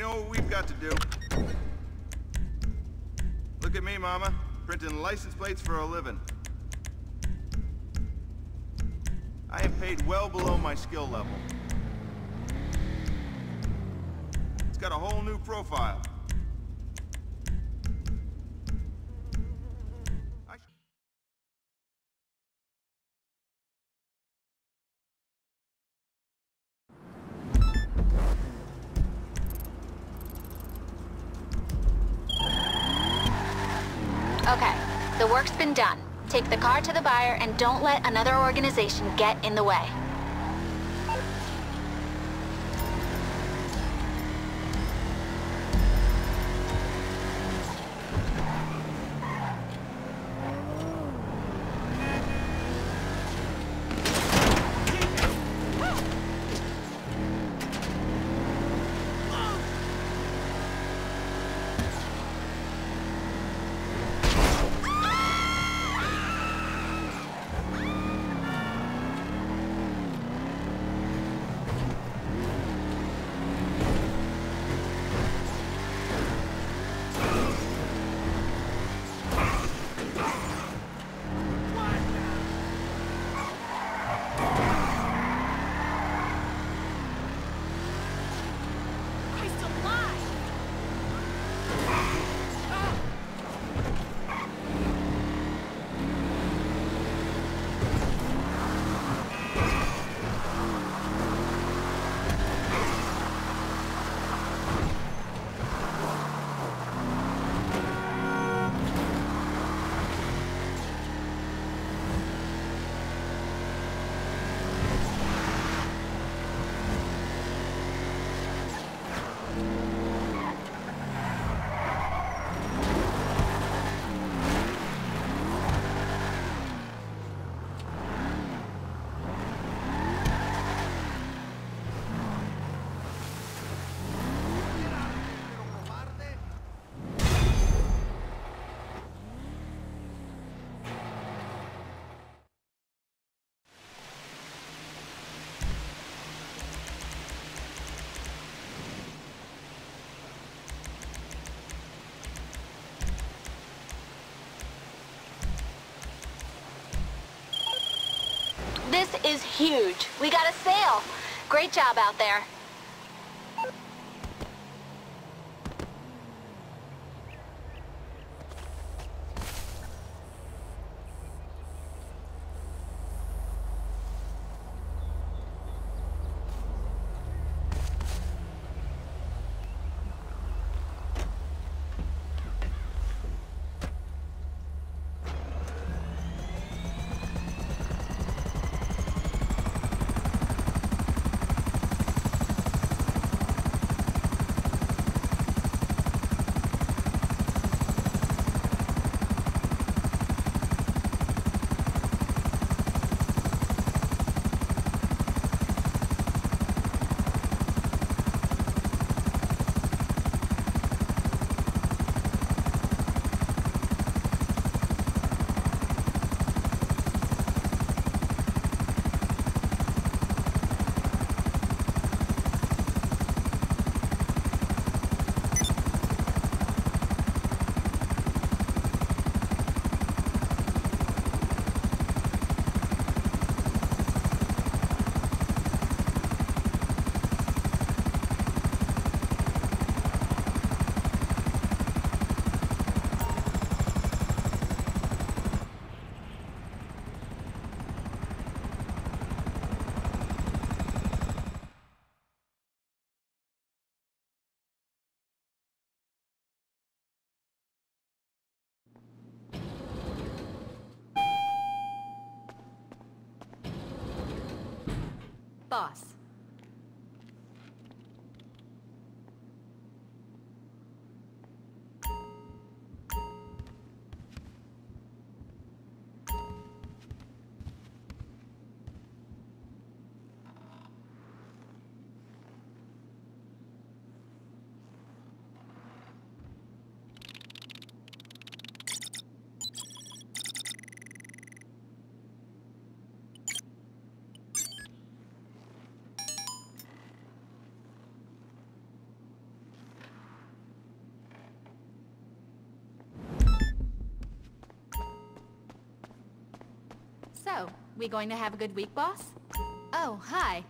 Know what we've got to do. Look at me, Mama. Printing license plates for a living. I am paid well below my skill level. It's got a whole new profile. I sh- Okay, the work's been done. Take the car to the buyer and don't let another organization get in the way. Is huge. We got a sale. Great job out there. Boss. We going to have a good week, boss? Oh, hi.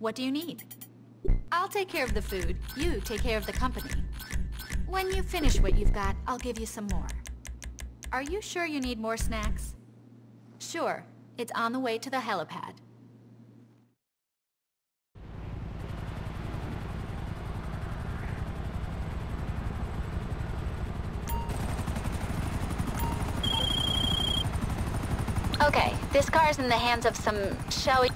What do you need? I'll take care of the food. You take care of the company. When you finish what you've got, I'll give you some more. Are you sure you need more snacks? Sure. It's on the way to the helipad. This car's in the hands of some, shall we...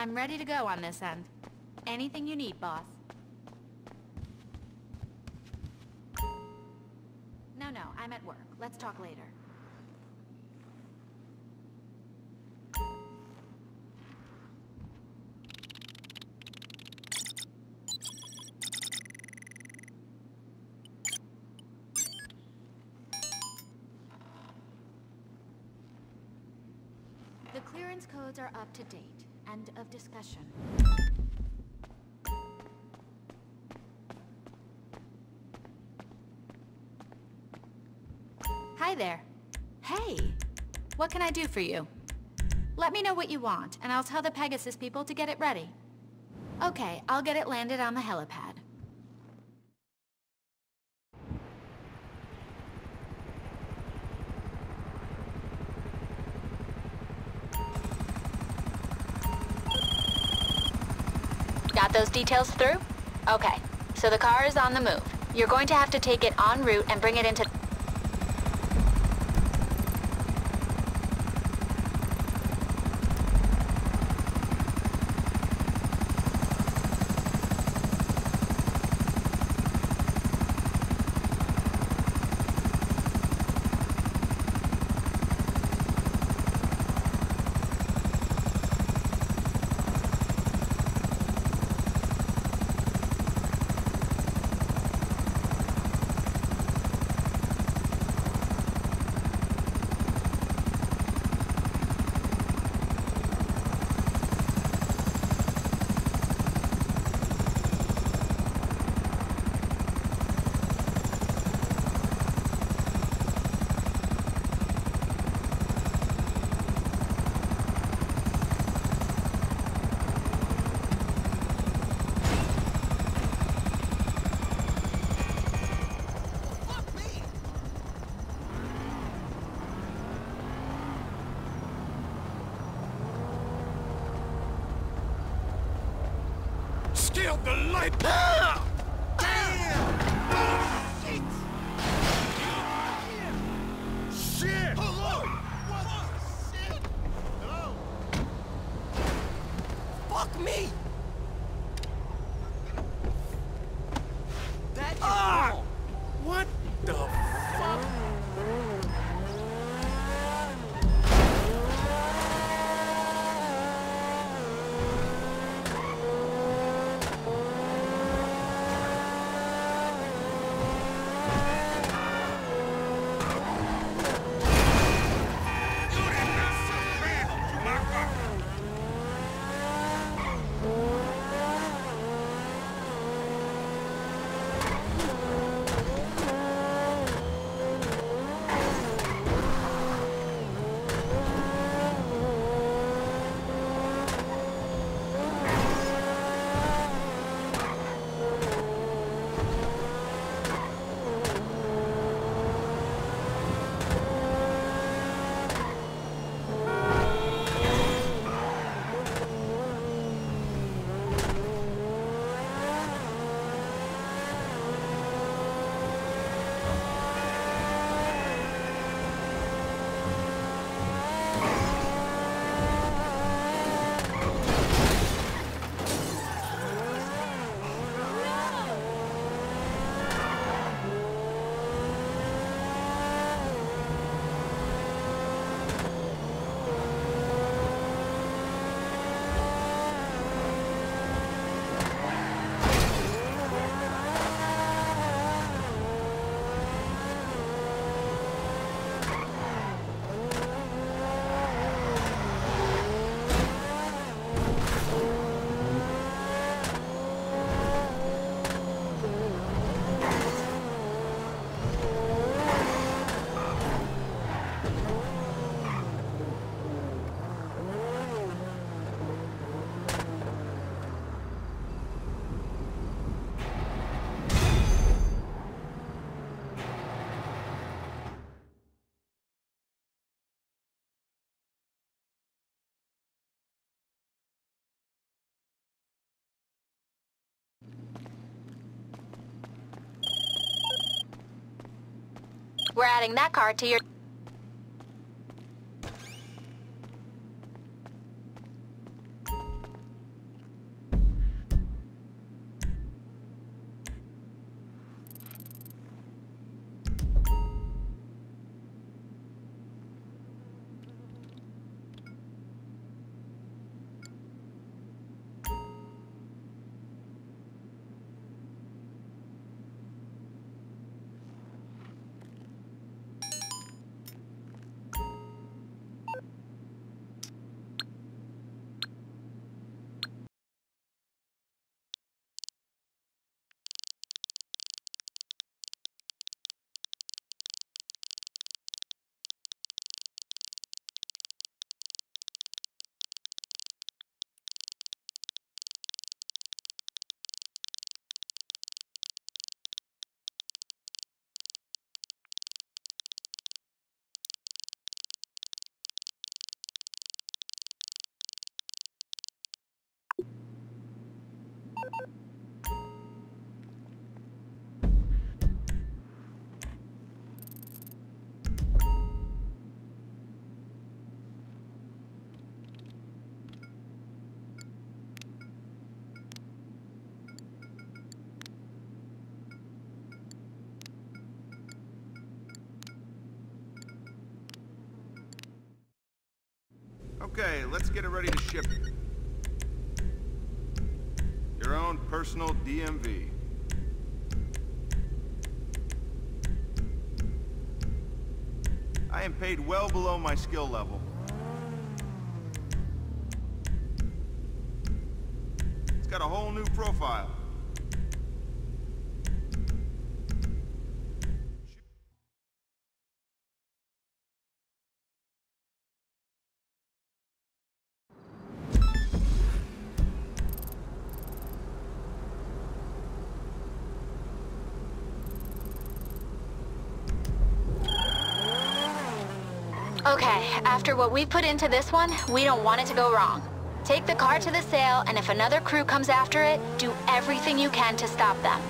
I'm ready to go on this end. Anything you need, boss. No, no, I'm at work. Let's talk later. The clearance codes are up to date. End of discussion. Hi there. Hey! What can I do for you? Let me know what you want, and I'll tell the Pegasus people to get it ready. Okay, I'll get it landed on the helipad. Those details through? Okay, so the car is on the move. You're going to have to take it en route and bring it into... The light. We're adding that card to your... Okay, let's get it ready to ship. Own personal DMV. I am paid well below my skill level. It's got a whole new profile. Okay, after what we put into this one, we don't want it to go wrong. Take the car to the sale, and if another crew comes after it, do everything you can to stop them.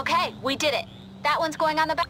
Okay, we did it. That one's going on the back.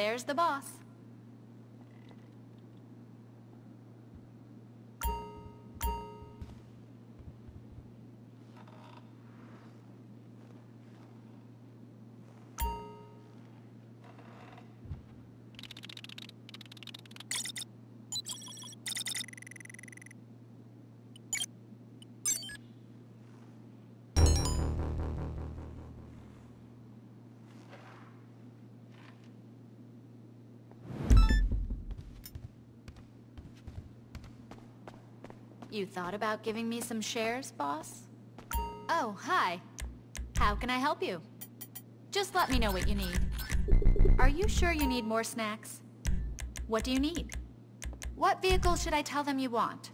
There's the boss. You thought about giving me some shares, boss? Oh, hi. How can I help you? Just let me know what you need. Are you sure you need more snacks? What do you need? What vehicle should I tell them you want?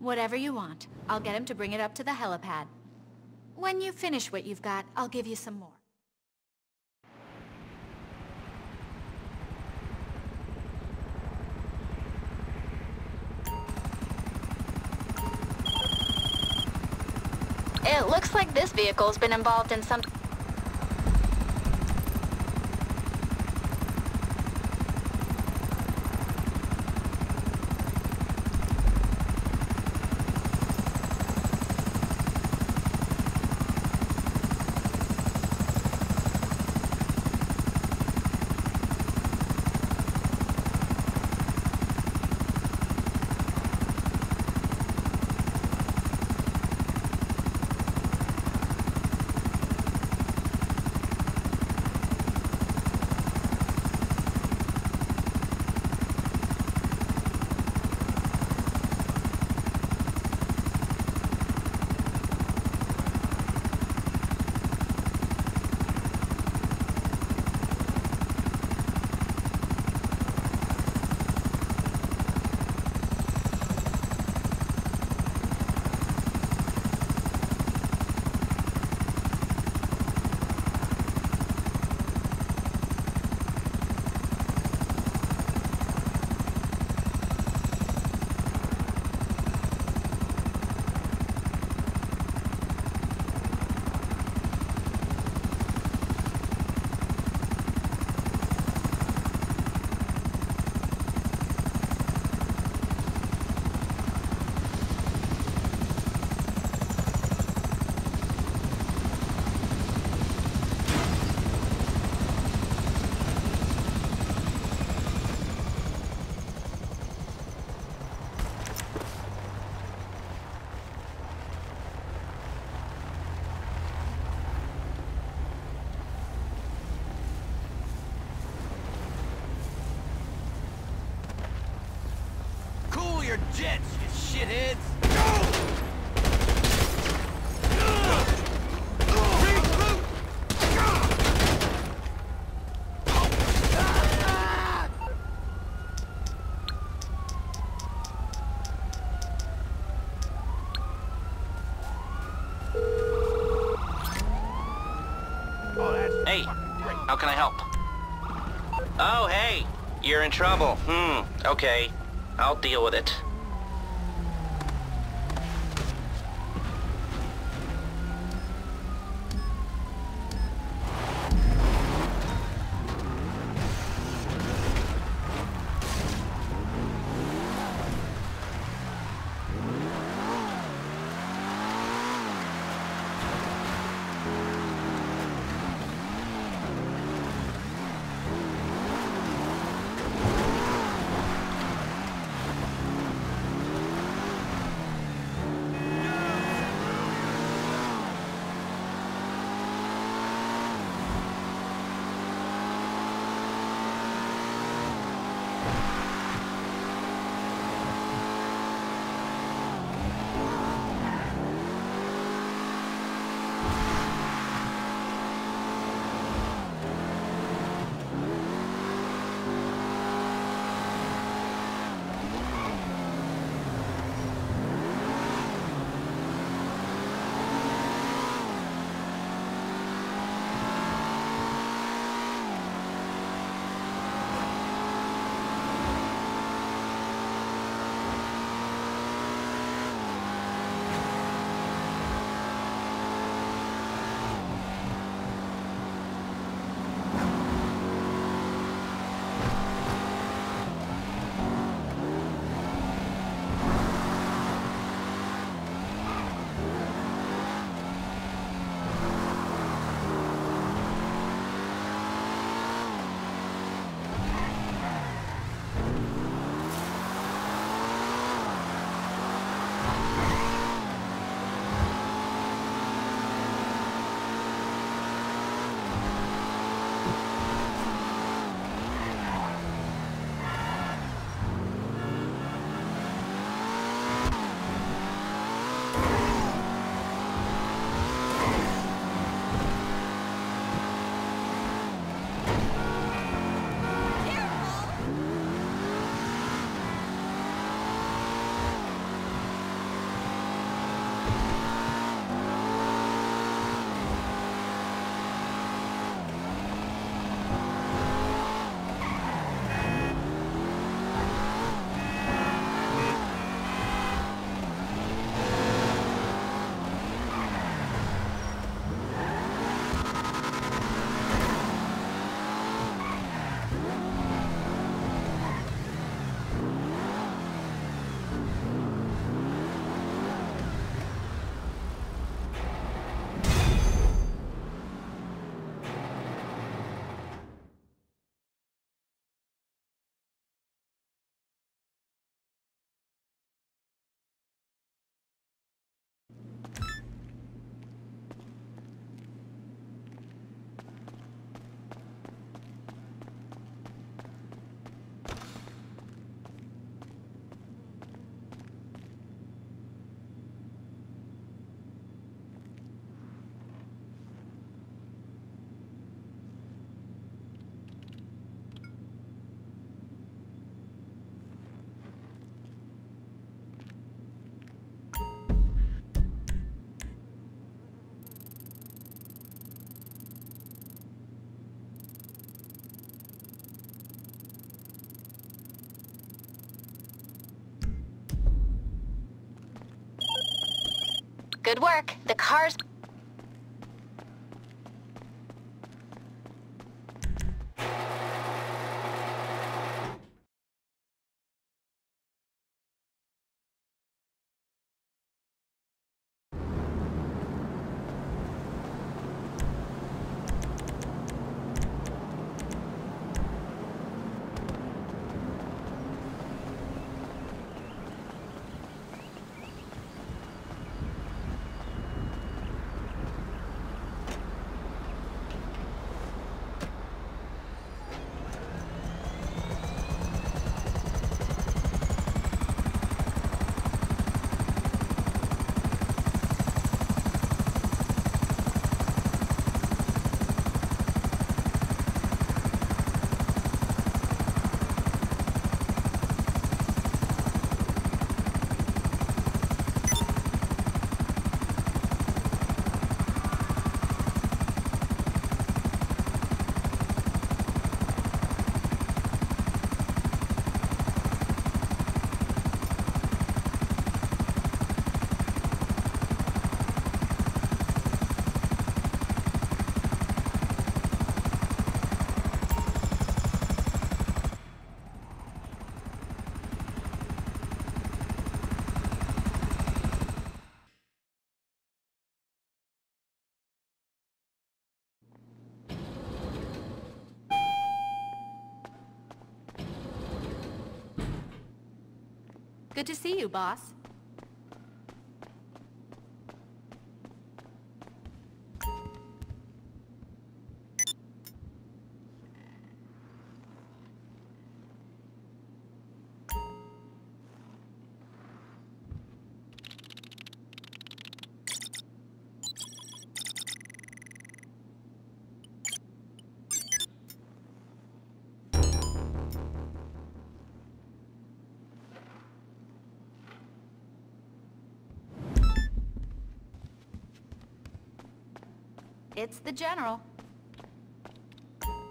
Whatever you want. I'll get him to bring it up to the helipad. When you finish what you've got, I'll give you some more. Looks like this vehicle's been involved in some... your jets, you shitheads! Hey, how can I help? Oh, hey, you're in trouble. Hmm, okay. I'll deal with it. Work. The car's... Good to see you, boss. It's the General.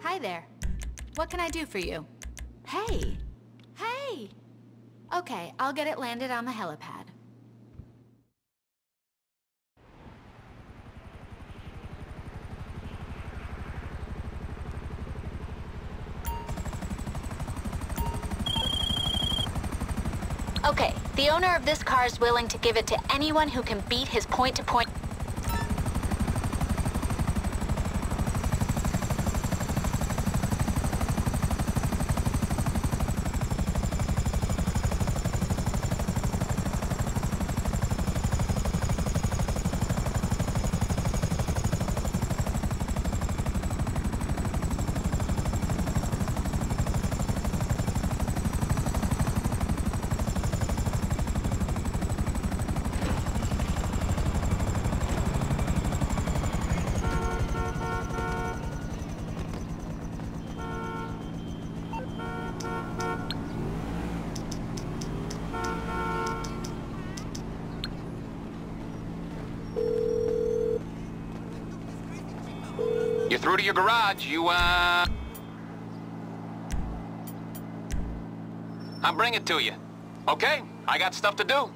Hi there. What can I do for you? Hey! Hey! Okay, I'll get it landed on the helipad. Okay, the owner of this car is willing to give it to anyone who can beat his point-to-point... You're through to your garage. You, uh... I'll bring it to you. Okay? I got stuff to do.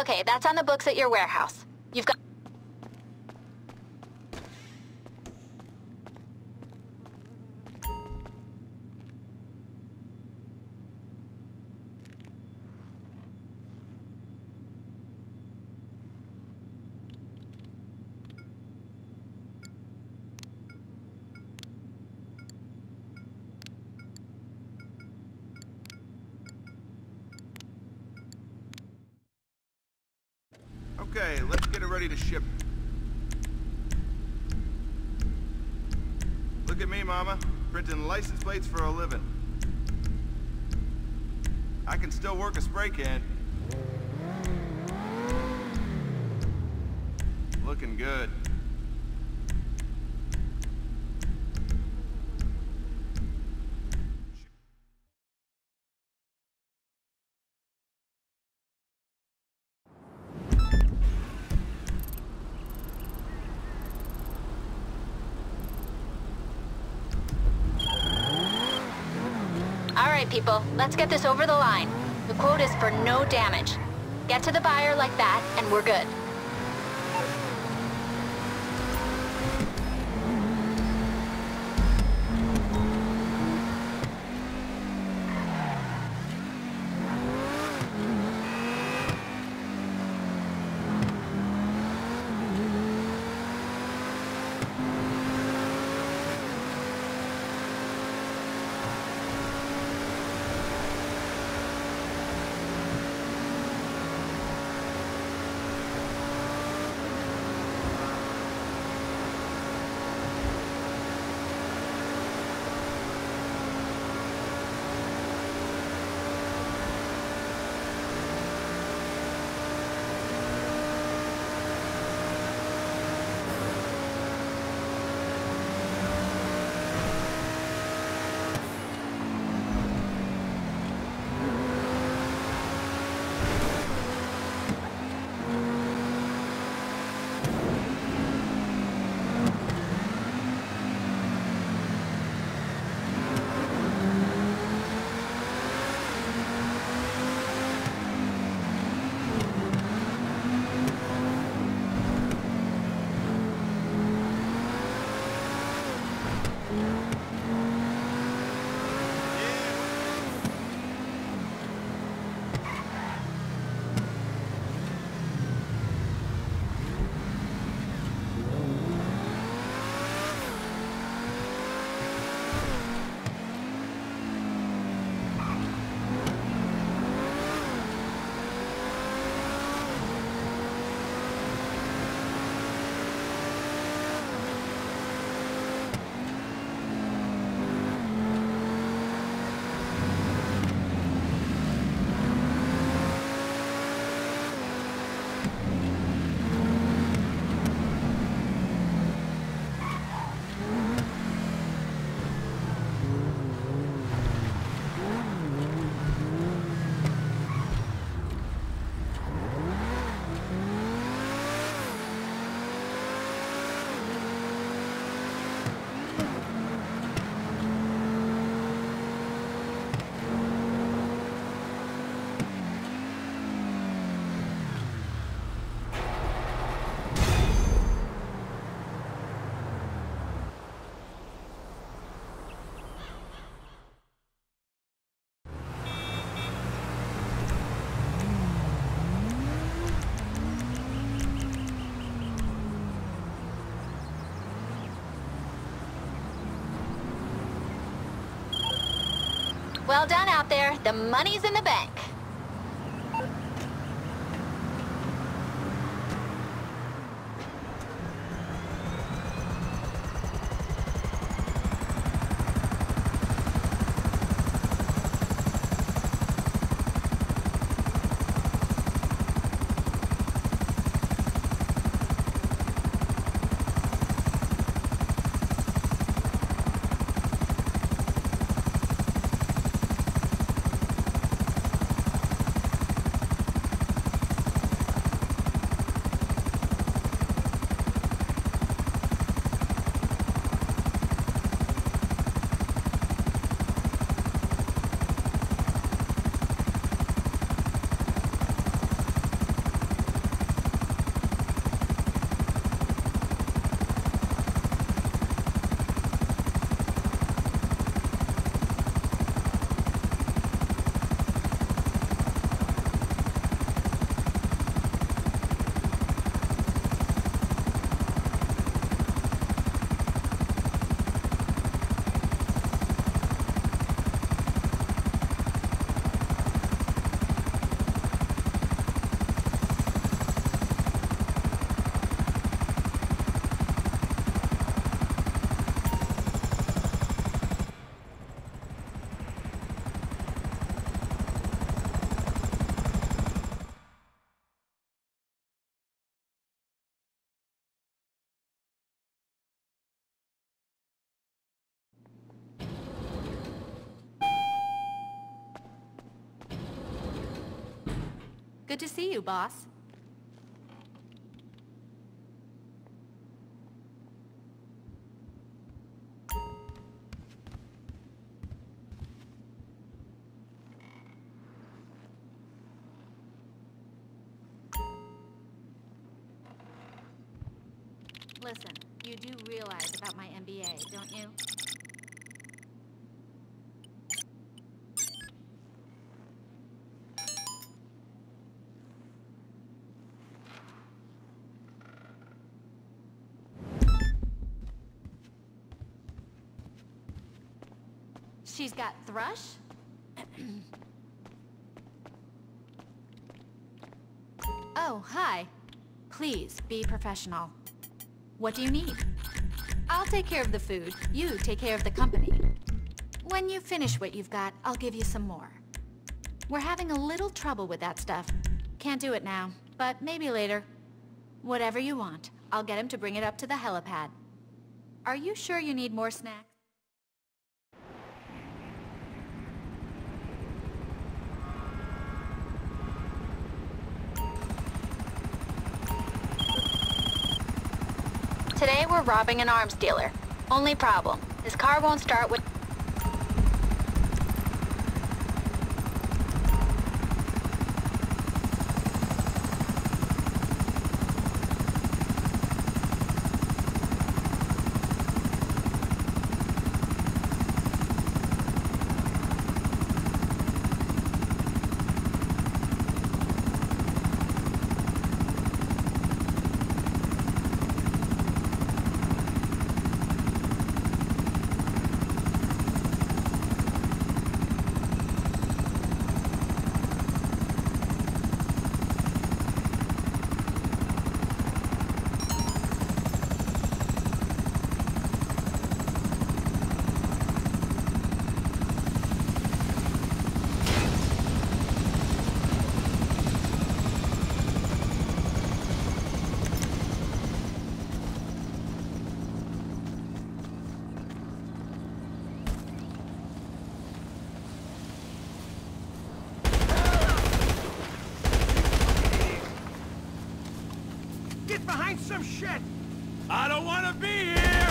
Okay, that's on the books at your warehouse. You've got... Okay, let's get it ready to ship. Look at me, Mama. Printing license plates for a living. I can still work a spray can. Looking good. All right, people, let's get this over the line. The quote is for no damage. Get to the buyer like that, and we're good. Well done out there. The money's in the bank. To see you, boss. Listen, you do realize about my MBA, don't you? She's got thrush? oh, hi. Please, be professional. What do you need? I'll take care of the food. You take care of the company. When you finish what you've got, I'll give you some more. We're having a little trouble with that stuff. Can't do it now, but maybe later. Whatever you want. I'll get him to bring it up to the helipad. Are you sure you need more snacks? Today we're robbing an arms dealer. Only problem, his car won't start with... Get behind some shit! I don't want to be here!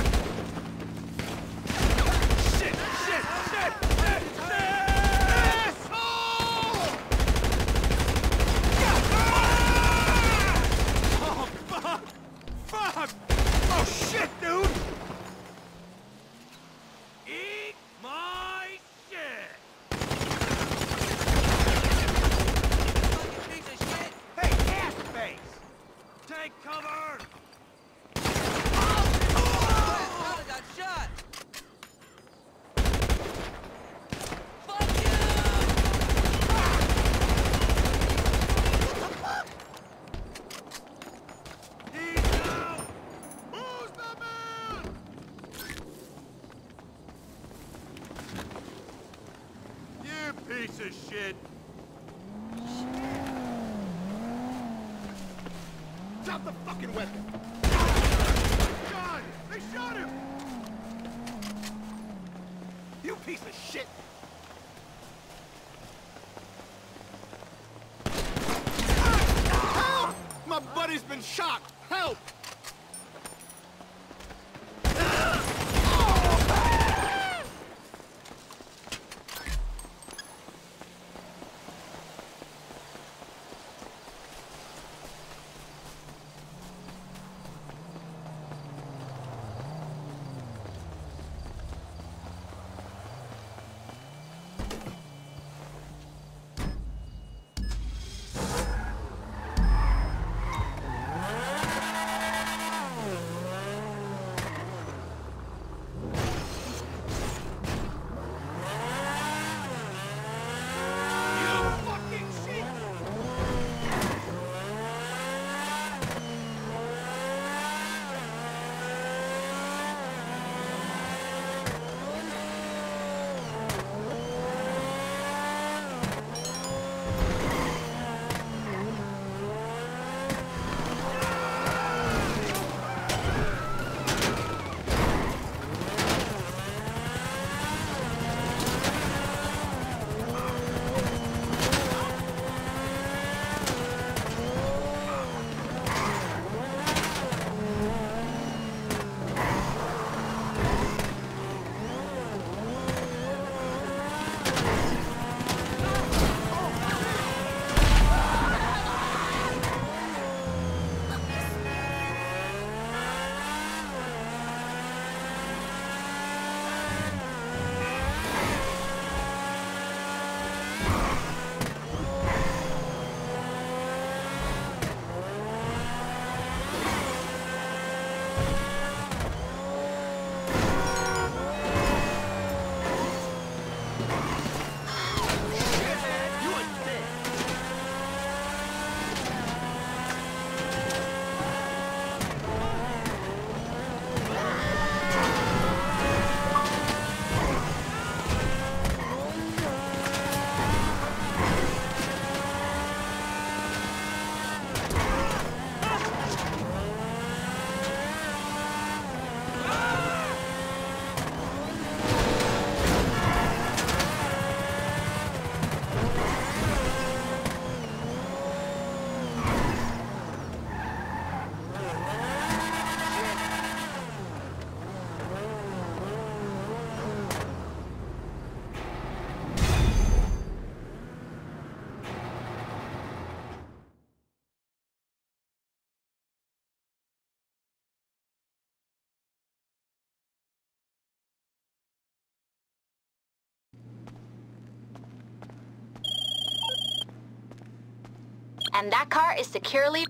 And that car is securely...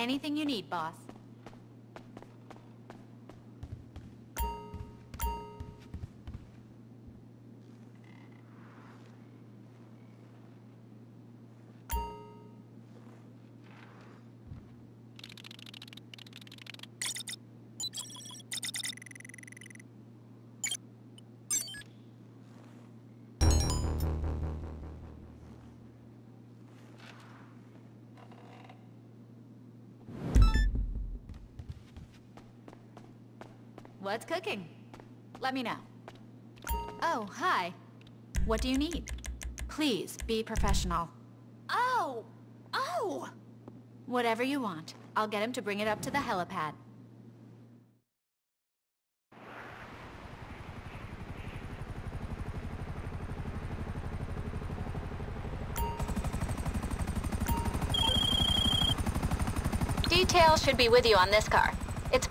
Anything you need, boss. What's cooking? Let me know. Oh, hi. What do you need? Please, be professional. Oh! Oh! Whatever you want. I'll get him to bring it up to the helipad. Details should be with you on this car. It's...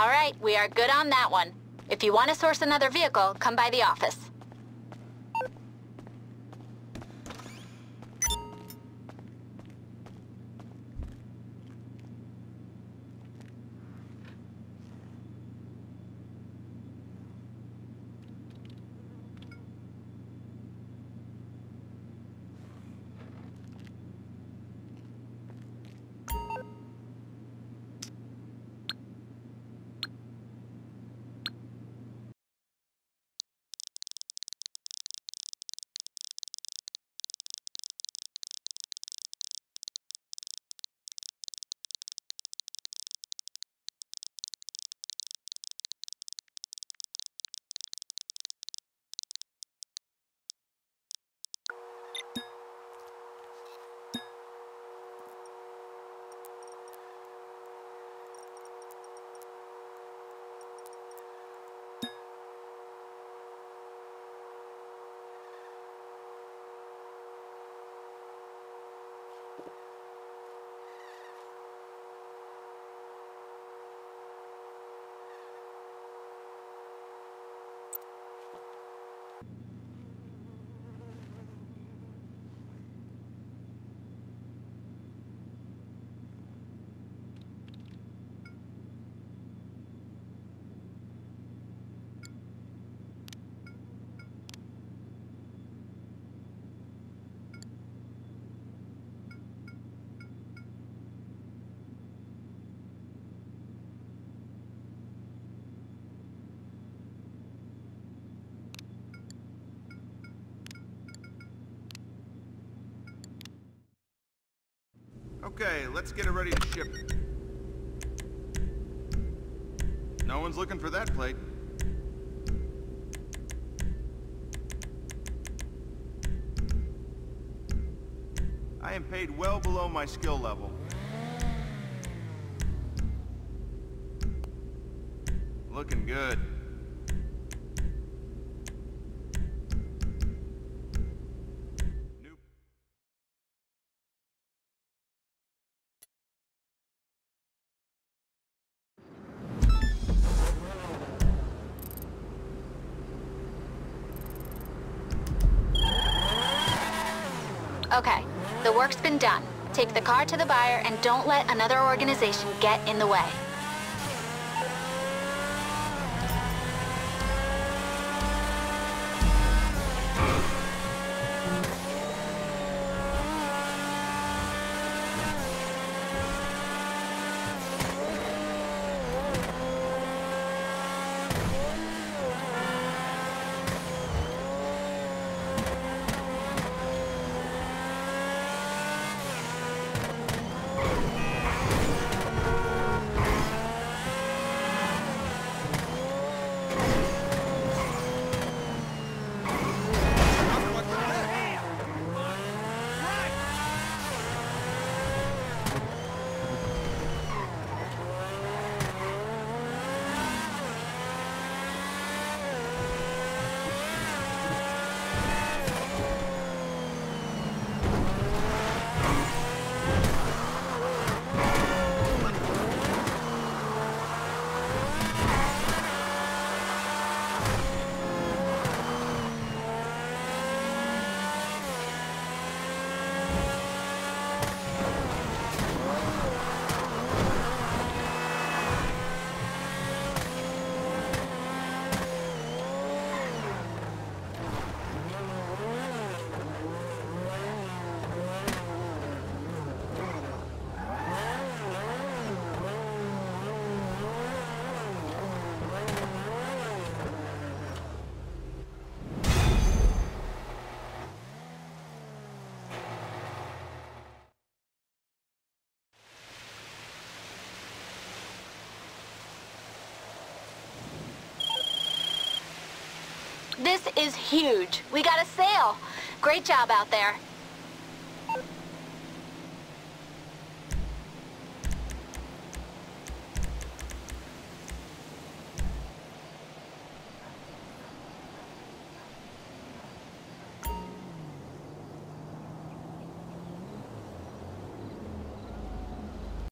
All right, we are good on that one. If you want to source another vehicle, come by the office. Okay, let's get it ready to ship. No one's looking for that plate. I am paid well below my skill level. Looking good. Nope. Okay, the work's been done. Take the car to the buyer and don't let another organization get in the way. This is huge. We got a sale. Great job out there.